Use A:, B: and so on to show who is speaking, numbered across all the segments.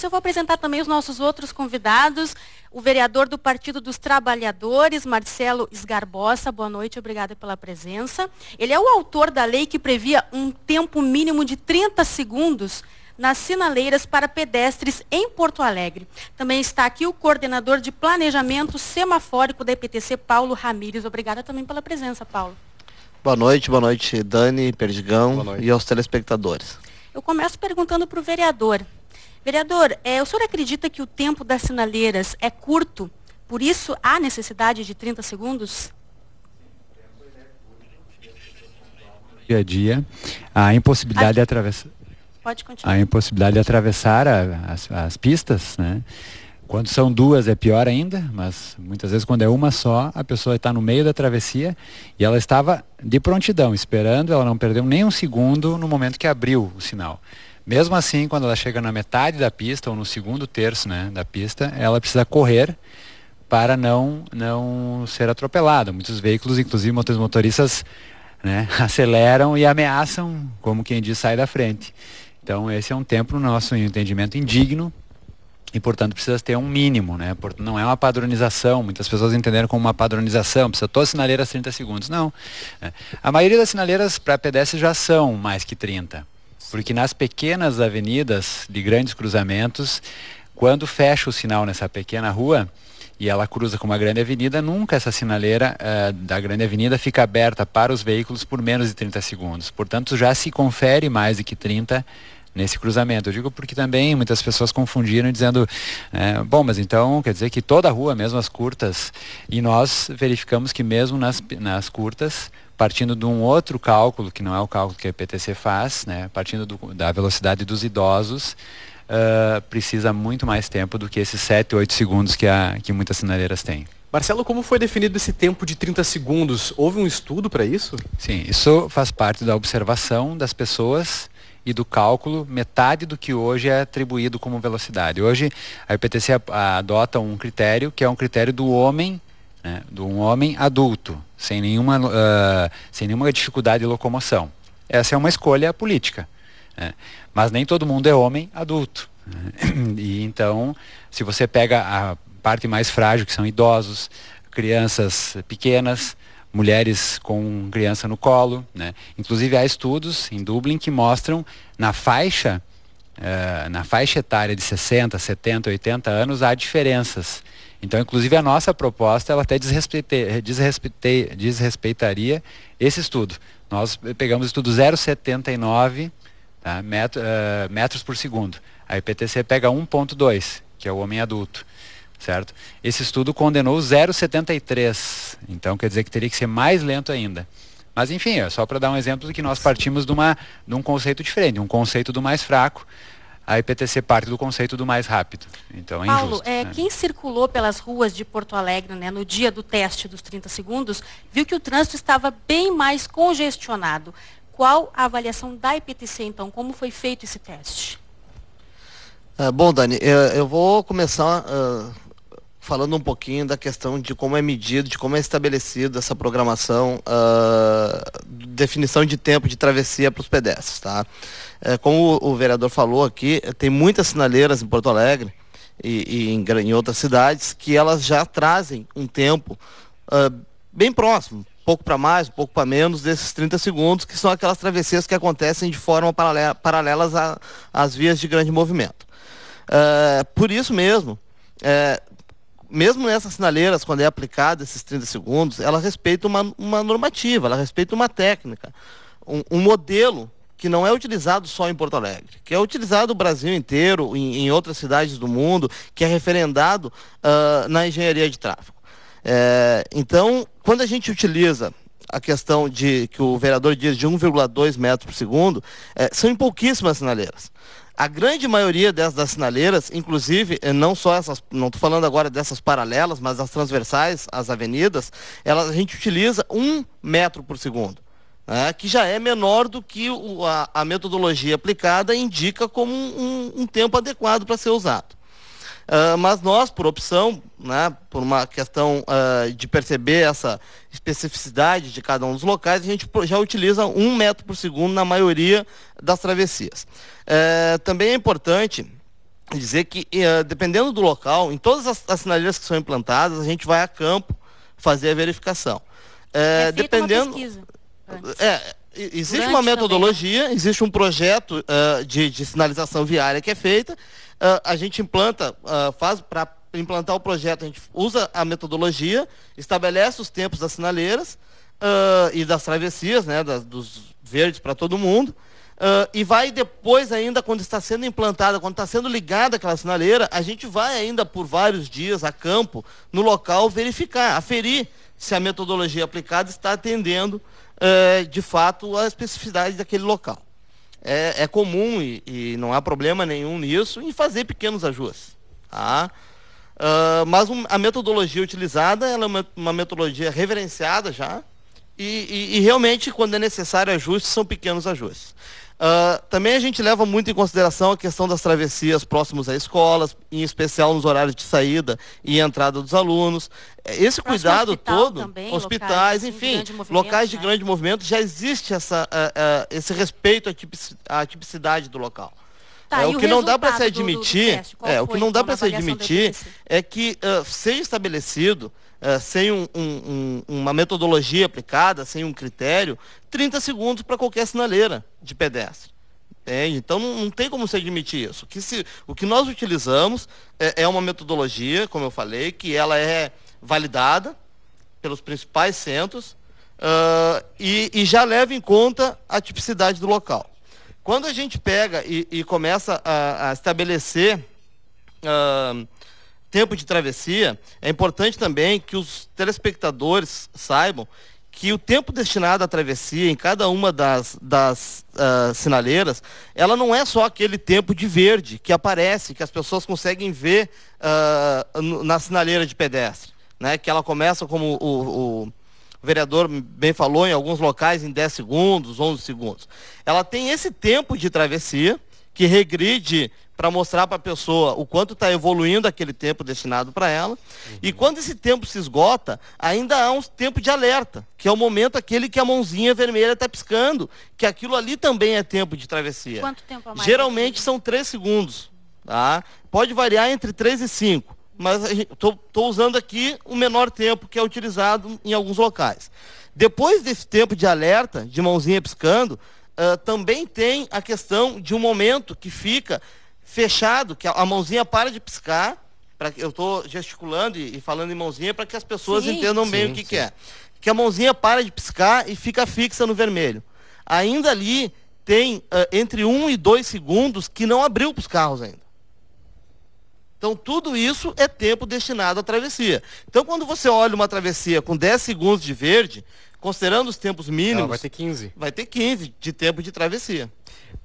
A: Eu vou apresentar também os nossos outros convidados, o vereador do Partido dos Trabalhadores, Marcelo Esgarbosa. Boa noite, obrigada pela presença. Ele é o autor da lei que previa um tempo mínimo de 30 segundos nas sinaleiras para pedestres em Porto Alegre. Também está aqui o coordenador de planejamento semafórico da EPTC, Paulo Ramires. Obrigada também pela presença, Paulo.
B: Boa noite, boa noite, Dani, Perdigão e aos telespectadores.
A: Eu começo perguntando para o vereador. Vereador, é, o senhor acredita que o tempo das sinaleiras é curto, por isso há necessidade de 30 segundos?
C: Dia a dia, a impossibilidade a... de atravessar.
A: Pode continuar.
C: A impossibilidade de atravessar a, as, as pistas, né? Quando são duas é pior ainda, mas muitas vezes quando é uma só, a pessoa está no meio da travessia e ela estava de prontidão, esperando, ela não perdeu nem um segundo no momento que abriu o sinal. Mesmo assim, quando ela chega na metade da pista ou no segundo terço né, da pista, ela precisa correr para não, não ser atropelada. Muitos veículos, inclusive muitos motoristas, né, aceleram e ameaçam, como quem diz, sai da frente. Então esse é um tempo, no nosso entendimento, indigno e portanto precisa ter um mínimo, né? Não é uma padronização, muitas pessoas entenderam como uma padronização, precisa todas as sinaleiras 30 segundos. Não. Né. A maioria das sinaleiras para pedestres já são mais que 30. Porque nas pequenas avenidas de grandes cruzamentos, quando fecha o sinal nessa pequena rua e ela cruza com uma grande avenida, nunca essa sinaleira uh, da grande avenida fica aberta para os veículos por menos de 30 segundos. Portanto, já se confere mais do que 30 nesse cruzamento. Eu digo porque também muitas pessoas confundiram dizendo, é, bom, mas então quer dizer que toda a rua, mesmo as curtas, e nós verificamos que mesmo nas, nas curtas, partindo de um outro cálculo, que não é o cálculo que a PTC faz, né, partindo do, da velocidade dos idosos, uh, precisa muito mais tempo do que esses 7, 8 segundos que, a, que muitas sinaleiras têm.
D: Marcelo, como foi definido esse tempo de 30 segundos? Houve um estudo para isso?
C: Sim, isso faz parte da observação das pessoas e do cálculo, metade do que hoje é atribuído como velocidade. Hoje a IPTC adota um critério que é um critério do homem né, de um homem adulto, sem nenhuma, uh, sem nenhuma dificuldade de locomoção. Essa é uma escolha política. Né? Mas nem todo mundo é homem adulto. Né? E então, se você pega a parte mais frágil, que são idosos, crianças pequenas, mulheres com criança no colo, né? Inclusive há estudos em Dublin que mostram na faixa, uh, na faixa etária de 60, 70, 80 anos, há diferenças então, inclusive, a nossa proposta ela até desrespeitaria esse estudo. Nós pegamos o estudo 0,79 tá, metro, uh, metros por segundo. A IPTC pega 1,2, que é o homem adulto. Certo? Esse estudo condenou 0,73. Então, quer dizer que teria que ser mais lento ainda. Mas, enfim, é só para dar um exemplo de que nós partimos de, uma, de um conceito diferente, um conceito do mais fraco a IPTC parte do conceito do mais rápido. Então é
A: Paulo,
C: injusto.
A: É,
C: né?
A: quem circulou pelas ruas de Porto Alegre né, no dia do teste dos 30 segundos, viu que o trânsito estava bem mais congestionado. Qual a avaliação da IPTC, então? Como foi feito esse teste?
B: É, bom, Dani, eu, eu vou começar uh, falando um pouquinho da questão de como é medido, de como é estabelecida essa programação, uh, definição de tempo de travessia para os pedestres, tá? É, como o, o, vereador falou aqui, tem muitas sinaleiras em Porto Alegre e, e em, em, outras cidades que elas já trazem um tempo uh, bem próximo, pouco para mais, pouco para menos desses 30 segundos, que são aquelas travessias que acontecem de forma paralela, paralelas às vias de grande movimento. Uh, por isso mesmo, uh, mesmo nessas sinaleiras, quando é aplicado esses 30 segundos, ela respeita uma, uma normativa, ela respeita uma técnica, um, um modelo que não é utilizado só em Porto Alegre, que é utilizado no Brasil inteiro, em, em outras cidades do mundo, que é referendado uh, na engenharia de tráfego. É, então, quando a gente utiliza a questão de que o vereador diz de 1,2 metros por segundo, é, são em pouquíssimas sinaleiras. A grande maioria dessas das sinaleiras, inclusive, eh, não só essas, não estou falando agora dessas paralelas, mas as transversais, as avenidas, elas, a gente utiliza um metro por segundo né, que já é menor do que o, a, a, metodologia aplicada indica como um, um, um tempo adequado para ser usado. Uh, mas nós, por opção, né, por uma questão uh, de perceber essa especificidade de cada um dos locais, a gente já utiliza um metro por segundo na maioria das travessias. Uh, também é importante dizer que, uh, dependendo do local, em todas as, as que são implantadas, a gente vai a campo fazer a verificação.
A: É, é dependendo.
B: É, existe Durante uma metodologia, também. existe um projeto uh, de, de, sinalização viária que é feita. Uh, a gente implanta, faz para implantar o projeto, a gente usa a metodologia, estabelece os tempos das sinaleiras e das travessias, né, das, dos verdes para todo mundo. Uh, e vai depois ainda, quando está sendo implantada, quando está sendo ligada aquela sinaleira, a gente vai ainda por vários dias a campo, no local, verificar, aferir se a metodologia aplicada está atendendo uh, de fato a especificidade daquele local. É, é comum e, e, não há problema nenhum nisso em fazer pequenos ajustes. Tá? Uh, mas um, a metodologia utilizada é uma, uma metodologia reverenciada já, e, e, e, realmente, quando é necessário ajustes, são pequenos ajustes. Uh, também a gente leva muito em consideração a questão das travessias próximos a escolas, em especial nos horários de saída e entrada dos alunos. Esse Próximo cuidado todo, também, hospitais, locais, enfim, de locais de né? grande movimento, já existe essa, uh, uh, esse respeito à, tipic, à tipicidade do local. Tá, é, o que não dá para se admitir, do, do é, o que não dá então, para se admitir é que seja estabelecido uh, sem um, um, uma metodologia aplicada, sem um critério, 30 segundos para qualquer sinaleira de pedestre. É, então não, não, tem como se admitir isso. O que, se, o que nós utilizamos é, é, uma metodologia, como eu falei, que ela é validada pelos principais centros uh, e, e, já leva em conta a tipicidade do local. Quando a gente pega e, e começa a, a estabelecer uh, tempo de travessia, é importante também que os telespectadores saibam que o tempo destinado à travessia em cada uma das, das uh, sinaleiras, ela não é só aquele tempo de verde que aparece, que as pessoas conseguem ver uh, na sinaleira de pedestre. Né? Que ela começa, como o, o vereador bem falou, em alguns locais em 10 segundos, 11 segundos. Ela tem esse tempo de travessia, que regride para mostrar para a pessoa o quanto está evoluindo aquele tempo destinado para ela. Uhum. E quando esse tempo se esgota, ainda há um tempo de alerta, que é o momento aquele que a mãozinha vermelha está piscando, que aquilo ali também é tempo de travessia.
A: Quanto tempo a mais?
B: Geralmente são três segundos. Tá? Pode variar entre 3 e 5, mas estou usando aqui o menor tempo que é utilizado em alguns locais. Depois desse tempo de alerta, de mãozinha piscando, uh, também tem a questão de um momento que fica fechado, que a, mãozinha para de piscar, pra, eu estou gesticulando e, e, falando em mãozinha para que as pessoas sim, entendam bem sim, o que, que é. Que a mãozinha para de piscar e fica fixa no vermelho. Ainda ali tem uh, entre um e dois segundos que não abriu para os carros ainda. Então, tudo isso é tempo destinado à travessia. Então, quando você olha uma travessia com 10 segundos de verde, considerando os tempos mínimos. Não,
D: vai ter 15.
B: Vai ter 15 de tempo de travessia.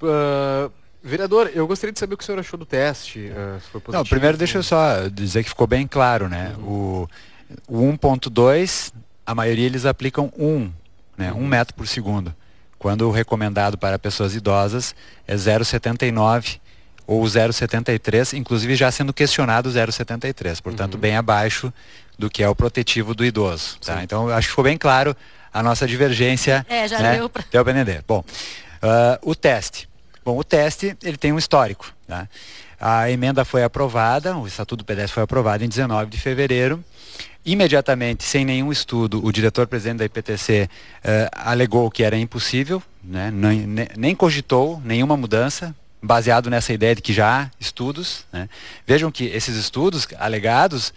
D: Uh, vereador, eu gostaria de saber o que o senhor achou do teste.
C: Uh, Não, primeiro deixa eu só dizer que ficou bem claro, né? Uhum. O, o 1.2, a maioria eles aplicam 1, né? Uhum. 1 metro por segundo. Quando o recomendado para pessoas idosas é 0,79 ou 0,73, inclusive já sendo questionado 0,73, portanto uhum. bem abaixo do que é o protetivo do idoso. Tá? Então acho que ficou bem claro a nossa divergência.
A: É, já né? deu para.
C: Deu para entender. Bom, uh, o teste. Bom, o teste, ele tem um histórico. Tá? A emenda foi aprovada, o Estatuto do pedestre foi aprovado em 19 de fevereiro. Imediatamente, sem nenhum estudo, o diretor-presidente da IPTC uh, alegou que era impossível, né? nem, nem cogitou nenhuma mudança, baseado nessa ideia de que já há estudos. Né? Vejam que esses estudos alegados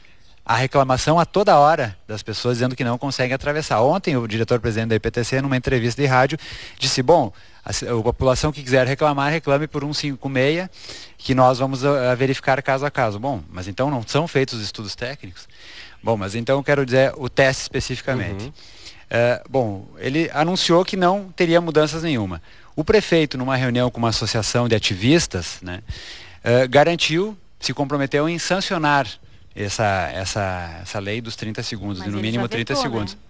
C: a reclamação a toda hora das pessoas dizendo que não conseguem atravessar. Ontem o diretor-presidente da IPTC, numa entrevista de rádio, disse, bom, a, a, população que quiser reclamar, reclame por 156, que nós vamos a, ah, a verificar caso a caso. Bom, mas então não são feitos estudos técnicos? Bom, mas então eu quero dizer o teste especificamente. Uhum. É, bom, ele anunciou que não teria mudanças nenhuma. O prefeito, numa reunião com uma associação de ativistas, né, é, garantiu, se comprometeu em sancionar essa, essa, essa lei dos 30 segundos, Mas no mínimo 30 vetou, segundos. Né?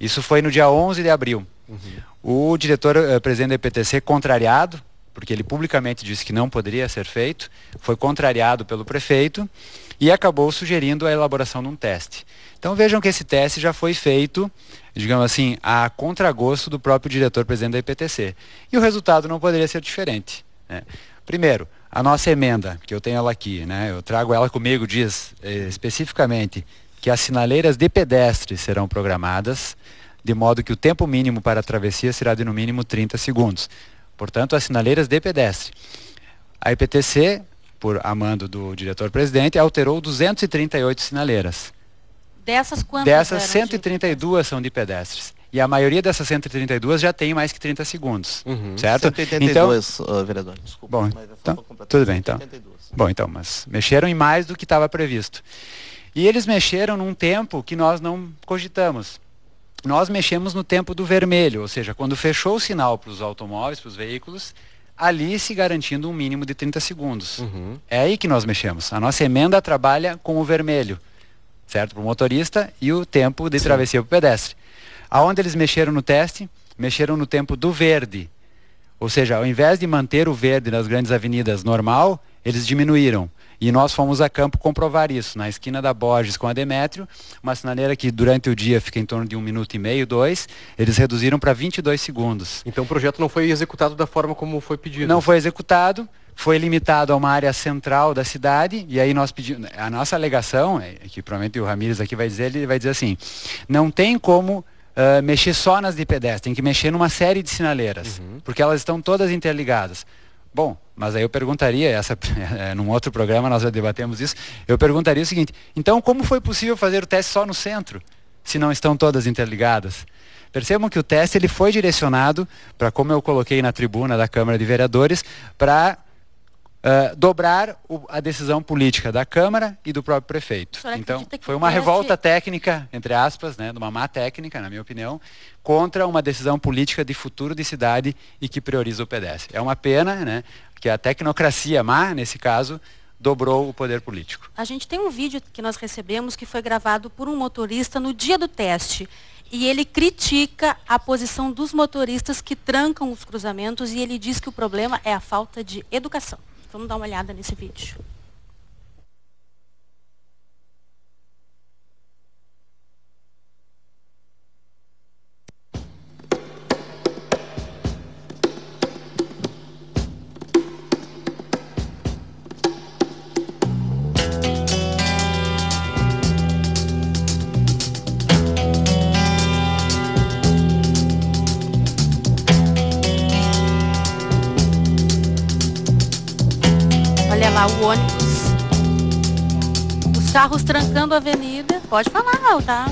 C: Isso foi no dia 11 de abril. Uhum. O diretor uh, presidente da EPTC, contrariado, porque ele publicamente disse que não poderia ser feito, foi contrariado pelo prefeito e acabou sugerindo a elaboração de um teste. Então vejam que esse teste já foi feito, digamos assim, a contragosto do próprio diretor presidente da IPTC. E o resultado não poderia ser diferente. Né? Primeiro, a nossa emenda, que eu tenho ela aqui, né? Eu trago ela comigo, diz eh, especificamente que as sinaleiras de pedestres serão programadas, de modo que o tempo mínimo para a travessia será de no mínimo 30 segundos. Portanto, as sinaleiras de pedestre. A IPTC, por amando do diretor-presidente, alterou 238 sinaleiras.
A: Dessas quantas?
C: Dessas, 132 de... são de pedestres. E a maioria dessas 132 já tem mais que 30 segundos. Uhum. Certo?
B: 182, então, uh, vereador.
C: Desculpa, bom, é então, tudo bem, então. 182. Bom, então, mas mexeram em mais do que estava previsto. E eles mexeram num tempo que nós não cogitamos. Nós mexemos no tempo do vermelho, ou seja, quando fechou o sinal para os automóveis, para os veículos, ali se garantindo um mínimo de 30 segundos. Uhum. É aí que nós mexemos. A nossa emenda trabalha com o vermelho, certo? Para o motorista e o tempo de travessia para o pedestre. Aonde eles mexeram no teste? Mexeram no tempo do verde. Ou seja, ao invés de manter o verde nas grandes avenidas normal, eles diminuíram. E nós fomos a campo comprovar isso, na esquina da Borges com a Demétrio, uma sinaleira que durante o dia fica em torno de um minuto e meio, dois, eles reduziram para 22 segundos.
D: Então o projeto não foi executado da forma como foi pedido?
C: Não foi executado, foi limitado a uma área central da cidade, e aí nós pedimos, a nossa alegação, é, que provavelmente o Ramires aqui vai dizer, ele vai dizer assim, não tem como uh, mexer só nas de pedestre, tem que mexer numa série de sinaleiras, uhum. porque elas estão todas interligadas. Bom, mas aí eu perguntaria, essa, é, num outro programa nós já debatemos isso, eu perguntaria o seguinte, então como foi possível fazer o teste só no centro, se não estão todas interligadas? Percebam que o teste ele foi direcionado para, como eu coloquei na tribuna da Câmara de Vereadores, para uh, dobrar o, a decisão política da Câmara e do próprio prefeito. Então, foi uma revolta técnica, entre aspas, né, de uma má técnica, na minha opinião, contra uma decisão política de futuro de cidade e que prioriza o pedestre. É uma pena né, que a tecnocracia má, nesse caso, dobrou o poder político.
A: A gente tem um vídeo que nós recebemos que foi gravado por um motorista no dia do teste. E ele critica a posição dos motoristas que trancam os cruzamentos e ele diz que o problema é a falta de educação. Vamos dar uma olhada nesse vídeo. Carros trancando a avenida. Pode falar, tá?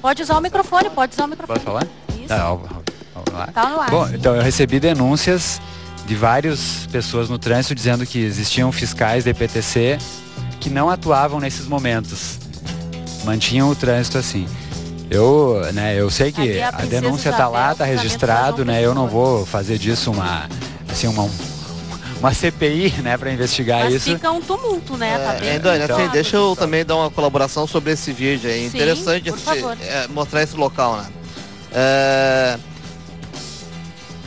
A: Pode usar o microfone, pode usar o microfone.
C: Pode falar?
A: Isso.
C: Tá, vamos lá. Tá no ar. Bom, então eu recebi denúncias de várias pessoas no trânsito dizendo que existiam fiscais da EPTC que não atuavam nesses momentos. Mantinham o trânsito assim. Eu, né, eu sei que a, a denúncia está lá, está registrado, né? Eu não vou fazer disso uma assim uma uma CPI, né, para investigar
A: Mas
C: isso.
A: fica um tumulto, né? Tá
B: é, Dani, então, assim, deixa eu também dar uma colaboração sobre esse vídeo aí. Sim, Interessante esse, é, mostrar esse local, né? É,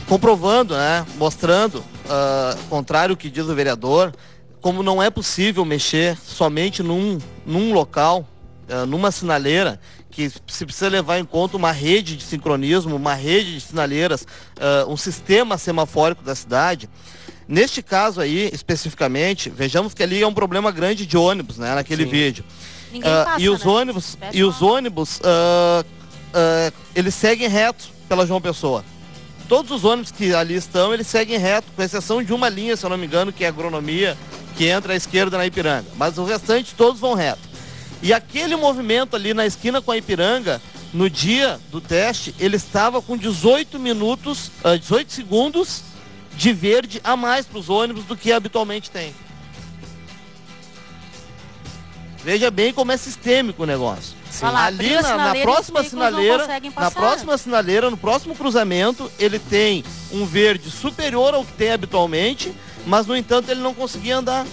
B: comprovando, né? Mostrando, uh, contrário ao que diz o vereador, como não é possível mexer somente num, num local, uh, numa sinaleira, que se precisa levar em conta uma rede de sincronismo, uma rede de sinaleiras, uh, um sistema semafórico da cidade. Neste caso aí, especificamente, vejamos que ali é um problema grande de ônibus, né, naquele Sim. vídeo. Uh, passa, e os né? ônibus, e os ônibus, uh, uh, eles seguem reto pela João Pessoa. Todos os ônibus que ali estão, eles seguem reto, com exceção de uma linha, se eu não me engano, que é a agronomia, que entra à esquerda na Ipiranga. Mas o restante todos vão reto. E aquele movimento ali na esquina com a Ipiranga, no dia do teste, ele estava com 18 minutos, 18 segundos de verde a mais para os ônibus do que habitualmente tem. Veja bem como é sistêmico o negócio.
A: Lá, Ali na, na próxima sinaleira,
B: na próxima sinaleira, no próximo cruzamento, ele tem um verde superior ao que tem habitualmente, mas no entanto ele não conseguia andar.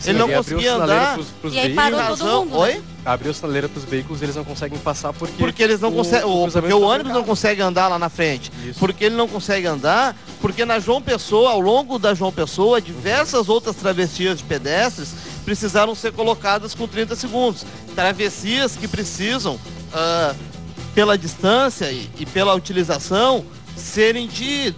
B: Sim, ele não conseguia andar. Pros, pros
A: e aí parou todo mundo.
B: Oi?
D: Abriu a sinaleira para os veículos, eles não conseguem passar porque
B: porque eles não conseguem, o, porque o tá ônibus não consegue andar lá na frente. Isso. Porque ele não consegue andar, porque na João Pessoa, ao longo da João Pessoa, diversas outras travessias de pedestres precisaram ser colocadas com 30 segundos. Travessias que precisam uh, pela distância e, e pela utilização serem de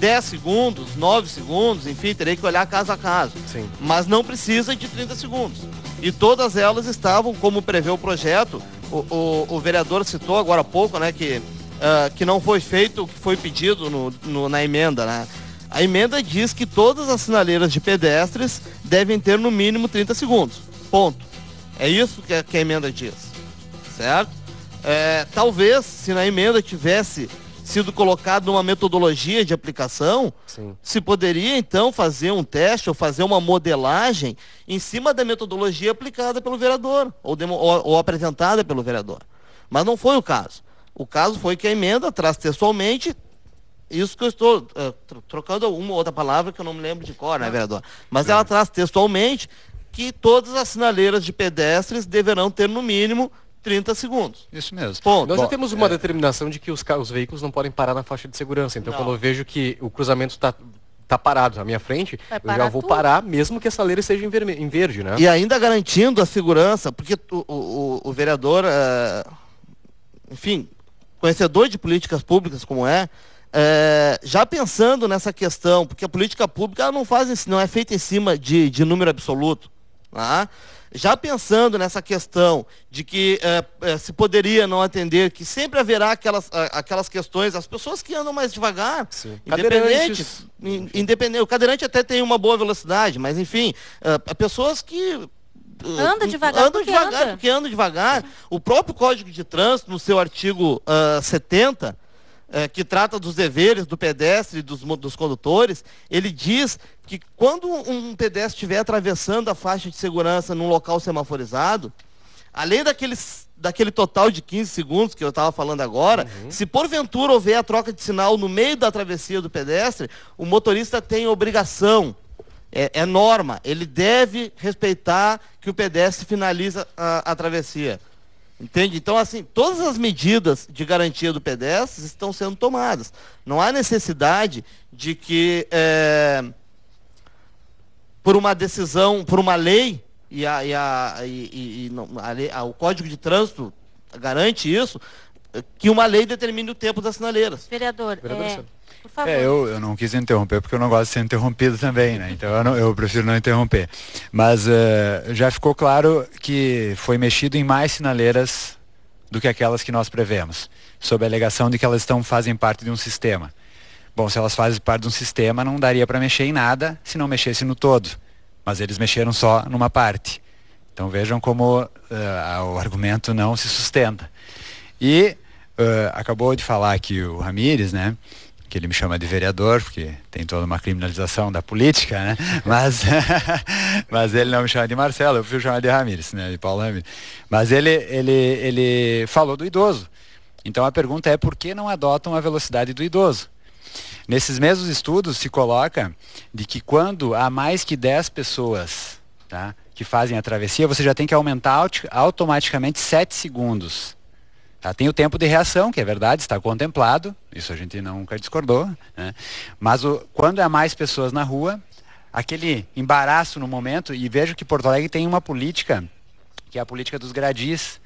B: 10 segundos, 9 segundos, enfim, teria que olhar caso a caso.
D: Sim.
B: Mas não precisa de 30 segundos. E todas elas estavam, como prevê o projeto, o, o, o vereador citou agora há pouco, né, que, uh, que não foi feito o que foi pedido no, no, na emenda, né? A emenda diz que todas as sinaleiras de pedestres devem ter no mínimo 30 segundos. Ponto. É isso que a, que a emenda diz. Certo? É, talvez, se na emenda tivesse sido colocado uma metodologia de aplicação, Sim. se poderia então fazer um teste ou fazer uma modelagem em cima da metodologia aplicada pelo vereador ou, demo, ou, ou apresentada pelo vereador. Mas não foi o caso. O caso foi que a emenda traz textualmente isso que eu estou uh, trocando uma ou outra palavra que eu não me lembro de cor, né, vereador? Mas ela traz textualmente que todas as sinaleiras de pedestres deverão ter no mínimo 30 segundos.
C: Isso mesmo.
D: Ponto. Nós Bom, já temos uma é... determinação de que os, os veículos não podem parar na faixa de segurança. Então, não. quando eu vejo que o cruzamento está tá parado na minha frente, eu já vou tudo. parar, mesmo que essa leira esteja em, em, verde, né?
B: E ainda garantindo a segurança, porque o, o, o vereador, uh, enfim, conhecedor de políticas públicas como é, é, já pensando nessa questão, porque a política pública não, faz, não é feita em cima de, de número absoluto. Tá? Já pensando nessa questão de que é, é, se poderia não atender, que sempre haverá aquelas, aquelas questões, as pessoas que andam mais devagar, Sim. independente, independente, o cadeirante até tem uma boa velocidade, mas enfim, é, pessoas que
A: Anda devagar,
B: andam porque devagar anda. porque andam devagar. O próprio Código de Trânsito, no seu artigo uh, 70, é, que trata dos deveres do pedestre e dos, dos condutores, ele diz que quando um pedestre estiver atravessando a faixa de segurança num local semaforizado, além daqueles, daquele total de 15 segundos que eu estava falando agora, uhum. se porventura houver a troca de sinal no meio da travessia do pedestre, o motorista tem obrigação, é, é norma, ele deve respeitar que o pedestre finaliza a, a travessia. Entende? Então, assim, todas as medidas de garantia do pedestre estão sendo tomadas. Não há necessidade de que, é, por uma decisão, por uma lei, e, a, e, a, e, e não, a lei, a, o Código de Trânsito garante isso, que uma lei determine o tempo das sinaleiras.
A: Vereador, Vereador é, por favor.
C: É, eu, eu não quis interromper porque eu não gosto de ser interrompido também, né? Então eu, não, eu prefiro não interromper. Mas uh, já ficou claro que foi mexido em mais sinaleiras do que aquelas que nós prevemos, sob a alegação de que elas estão, fazem parte de um sistema. Bom, se elas fazem parte de um sistema, não daria para mexer em nada se não mexesse no todo. Mas eles mexeram só numa parte. Então vejam como uh, o argumento não se sustenta. E uh, acabou de falar aqui o Ramires, né? Que ele me chama de vereador, porque tem toda uma criminalização da política, né? Mas, mas ele não me chama de Marcelo, eu prefiro chamar de Ramires, né? De Paulo Ramires. Mas ele, ele, ele falou do idoso. Então a pergunta é por que não adotam a velocidade do idoso? Nesses mesmos estudos se coloca de que quando há mais que 10 pessoas tá, que fazem a travessia, você já tem que aumentar automaticamente 7 segundos. Tá? Tem o tempo de reação, que é verdade, está contemplado, isso a gente nunca discordou. Né? Mas o, quando há mais pessoas na rua, aquele embaraço no momento, e vejo que Porto Alegre tem uma política, que é a política dos gradis.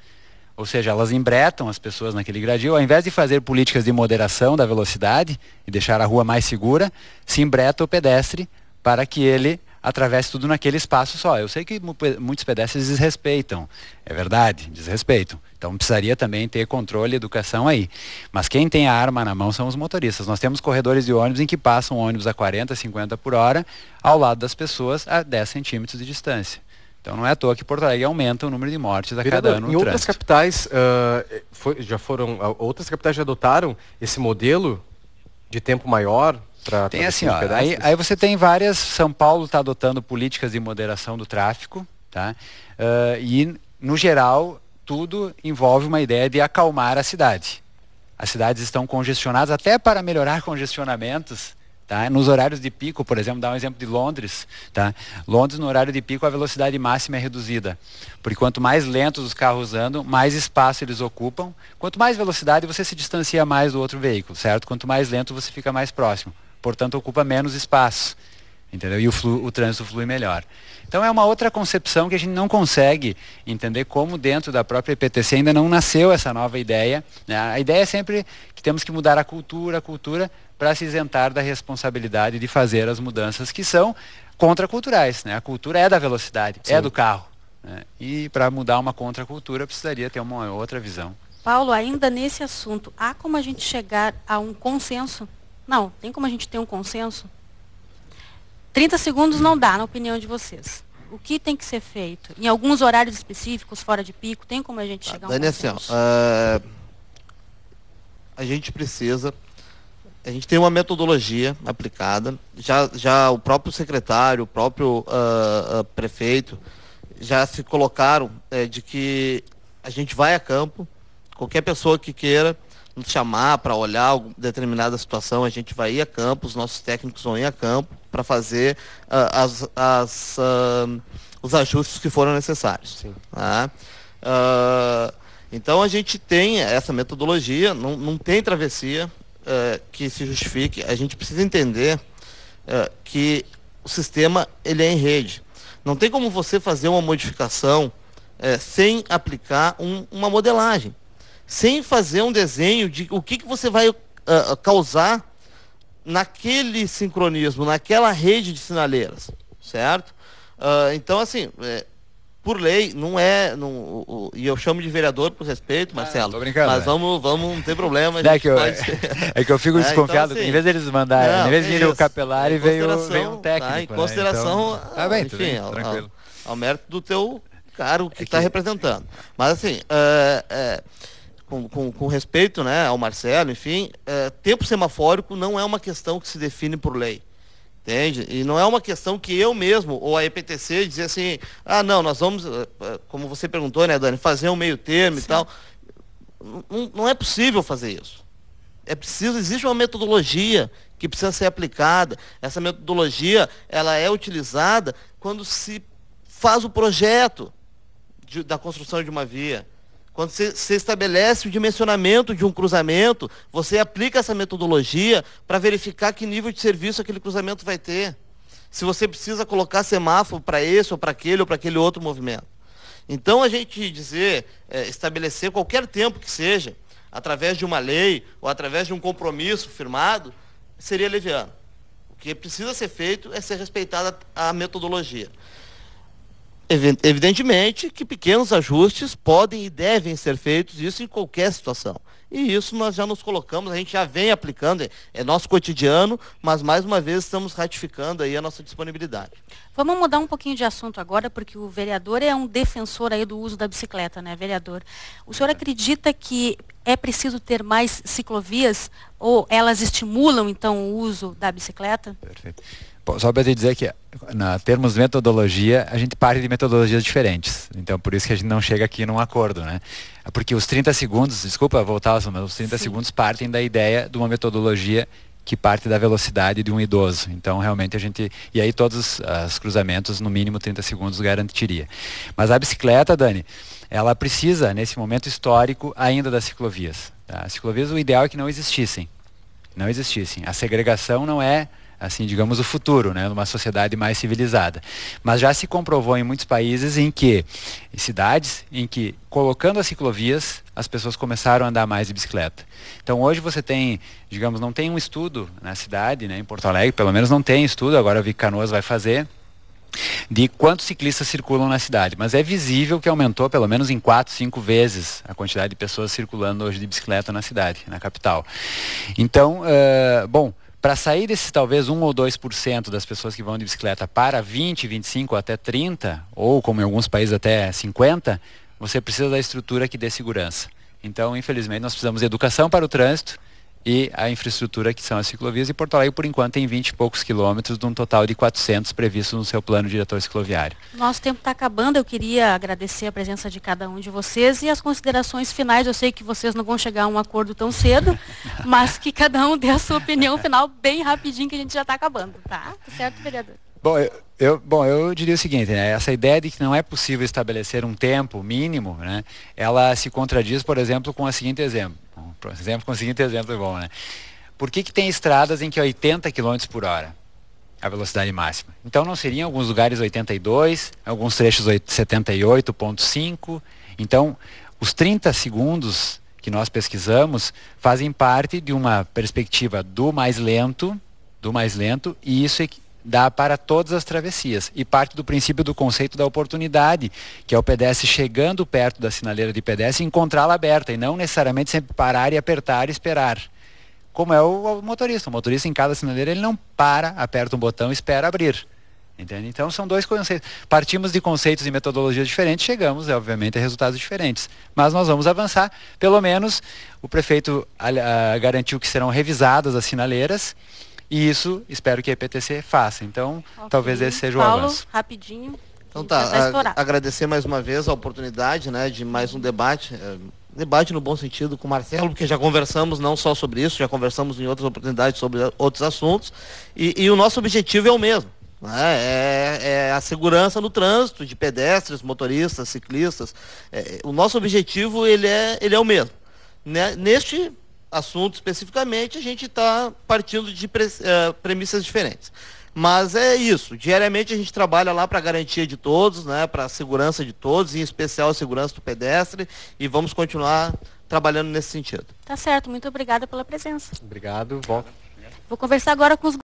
C: Ou seja, elas embretam as pessoas naquele gradil, ao invés de fazer políticas de moderação da velocidade e deixar a rua mais segura, se embreta o pedestre para que ele atravesse tudo naquele espaço só. Eu sei que muitos pedestres desrespeitam, é verdade, desrespeitam. Então precisaria também ter controle e educação aí. Mas quem tem a arma na mão são os motoristas. Nós temos corredores de ônibus em que passam ônibus a 40, 50 por hora ao lado das pessoas a 10 centímetros de distância. Então não é à toa que Porto Alegre aumenta o número de mortes a Vereador, cada ano.
D: Em outras trânsito. capitais, uh, foi, já foram, uh, outras capitais já adotaram esse modelo de tempo maior
C: Pra, tem assim, ó, aí, aí, você tem várias. São Paulo está adotando políticas de moderação do tráfego, tá? Uh, e no geral tudo envolve uma ideia de acalmar a cidade. As cidades estão congestionadas até para melhorar congestionamentos. Tá? Nos horários de pico, por exemplo, dá um exemplo de Londres. Tá? Londres, no horário de pico, a velocidade máxima é reduzida. Porque quanto mais lentos os carros andam, mais espaço eles ocupam. Quanto mais velocidade, você se distancia mais do outro veículo, certo? Quanto mais lento, você fica mais próximo portanto ocupa menos espaço. Entendeu? E o, flu, o trânsito flui melhor. Então é uma outra concepção que a gente não consegue entender como dentro da própria IPTC ainda não nasceu essa nova ideia. Né? A ideia é sempre que temos que mudar a cultura, a cultura para se isentar da responsabilidade de fazer as mudanças que são contraculturais. Né? A cultura é da velocidade, é Sim. é do carro. Né? E para mudar uma contracultura precisaria ter uma outra visão.
A: Paulo, ainda nesse assunto, há como a gente chegar a um consenso? Não, tem como a gente ter um consenso? 30 segundos não dá, na opinião de vocês. O que tem que ser feito? Em alguns horários específicos, fora de pico, tem como a gente tá, chegar a um Dani? Assim, ó, uh,
B: a gente precisa a gente tem uma metodologia aplicada, já, já o próprio secretário, o próprio uh, uh, prefeito já se colocaram uh, de que a gente vai a campo, qualquer pessoa que queira nos chamar para olhar determinada situação, a gente vai ir a campo, os nossos técnicos vão ir a campo para fazer as, as os ajustes que foram necessários. Tá? então a gente tem essa metodologia, não, não tem travessia, uh, que se justifique, a gente precisa entender uh, que o sistema ele é em rede. Não tem como você fazer uma modificação uh, sem aplicar um, uma modelagem, sem fazer um desenho de o que, que você vai causar naquele sincronismo, naquela rede de sinaleiras, certo? então, assim, por lei, não é. Não, o, e eu chamo de vereador por respeito, ah, Marcelo.
C: Tô brincando.
B: Mas vamos, vamos, não tem problema.
C: É que, eu, pode... é que eu fico é, desconfiado, então, assim, em vez deles mandarem, não, em vez de vir o capelar e veio, veio um técnico. Tá,
B: em consideração, né? então, ah, bem, enfim, bem, ao, ao, ao, mérito do teu cargo que está é representando. Mas assim, é, é, com, com, com, respeito né, ao Marcelo, enfim, é, tempo semafórico não é uma questão que se define por lei. Entende? E não é uma questão que eu mesmo, ou a EPTC, dizer assim, ah, não, nós vamos, eh, eh, como você perguntou, né, Dani, fazer um meio termo Sim. e tal. Não, não é possível fazer isso. É preciso, existe uma metodologia que precisa ser aplicada. Essa metodologia, ela é utilizada quando se faz o projeto de, da construção de uma via. Quando você, estabelece o dimensionamento de um cruzamento, você aplica essa metodologia para verificar que nível de serviço aquele cruzamento vai ter. Se você precisa colocar semáforo para esse ou para aquele ou para aquele outro movimento. Então a gente dizer, é, estabelecer qualquer tempo que seja, através de uma lei ou através de um compromisso firmado, seria leviano. O que precisa ser feito é ser respeitada a metodologia. Evidentemente que pequenos ajustes podem e devem ser feitos, isso em qualquer situação. E isso nós já nos colocamos, a gente já vem aplicando, é, é nosso cotidiano, mas mais uma vez estamos ratificando aí a nossa disponibilidade.
A: Vamos mudar um pouquinho de assunto agora, porque o vereador é um defensor aí do uso da bicicleta, né, vereador? O senhor acredita que é preciso ter mais ciclovias ou elas estimulam então o uso da bicicleta? Perfeito.
C: Só para te dizer que, na termos de metodologia, a gente parte de metodologias diferentes. Então, por isso que a gente não chega aqui num acordo, né? Porque os 30 segundos, desculpa voltar, mas os 30 Sim. segundos partem da ideia de uma metodologia que parte da velocidade de um idoso. Então, realmente, a gente... E aí, todos os cruzamentos, no mínimo 30 segundos, garantiria. Mas a bicicleta, Dani, ela precisa, nesse momento histórico, ainda das ciclovias. Tá? As ciclovias, o ideal é que não existissem. Não existissem. A segregação não é assim, digamos, o futuro, né, numa sociedade mais civilizada. Mas já se comprovou em muitos países em que, em cidades, em que colocando as ciclovias, as pessoas começaram a andar mais de bicicleta. Então hoje você tem, digamos, não tem um estudo na cidade, né, em Porto Alegre, pelo menos não tem estudo, agora o Vic Canoas vai fazer, de quantos ciclistas circulam na cidade. Mas é visível que aumentou pelo menos em quatro, cinco vezes a quantidade de pessoas circulando hoje de bicicleta na cidade, na capital. Então, uh, bom, para sair desses talvez 1 ou 2% das pessoas que vão de bicicleta para 20, 25 até 30, ou como em alguns países até 50, você precisa da estrutura que dê segurança. Então, infelizmente, nós precisamos de educação para o trânsito e a infraestrutura que são as ciclovias. E Porto Alegre, por enquanto, tem 20 e poucos quilômetros de um total de 400 previstos no seu plano diretor cicloviário.
A: Nosso tempo está acabando. Eu queria agradecer a presença de cada um de vocês e as considerações finais. Eu sei que vocês não vão chegar a um acordo tão cedo, mas que cada um dê a sua opinião final bem rapidinho, que a gente já está acabando. Tá? tá certo, vereador?
C: Bom, eu, eu, bom, eu diria o seguinte, né? essa ideia de que não é possível estabelecer um tempo mínimo, né? ela se contradiz, por exemplo, com o seguinte exemplo. Exemplo, com o seguinte exemplo é bom, né? Por que, que tem estradas em que é 80 km por hora? a velocidade máxima. Então não seria em alguns lugares 82, em alguns trechos 78.5. Então, os 30 segundos que nós pesquisamos fazem parte de uma perspectiva do mais lento, do mais lento, e isso dá para todas as travessias. E parte do princípio do conceito da oportunidade, que é o pedestre chegando perto da sinaleira de pedestre e encontrá-la aberta, e não necessariamente sempre parar e apertar e esperar. Como é o, o motorista. O motorista em cada sinaleira ele não para, aperta um botão e espera abrir. Entende? Então são dois conceitos. Partimos de conceitos e metodologias diferentes, chegamos, obviamente, a resultados diferentes. Mas nós vamos avançar. Pelo menos o prefeito a, a, garantiu que serão revisadas as sinaleiras e isso espero que a EPTC faça. Então, okay. talvez esse seja o
A: Paulo,
C: avanço.
A: rapidinho.
B: Então tá, a, agradecer mais uma vez a oportunidade né, de mais um debate. É, debate no bom sentido com o Marcelo, porque já conversamos não só sobre isso, já conversamos em outras oportunidades sobre outros assuntos. E, e o nosso objetivo é o mesmo. Né? É, é, a segurança no trânsito de pedestres, motoristas, ciclistas. É, o nosso objetivo ele é, ele é o mesmo. Né? Neste assunto especificamente, a gente está partindo de pre, uh, premissas diferentes. Mas é isso. Diariamente a gente trabalha lá para a garantia de todos, né, para a segurança de todos, em especial a segurança do pedestre, e vamos continuar trabalhando nesse sentido.
A: Tá certo. Muito obrigada pela presença.
D: Obrigado. Volta.
A: Vou conversar agora com os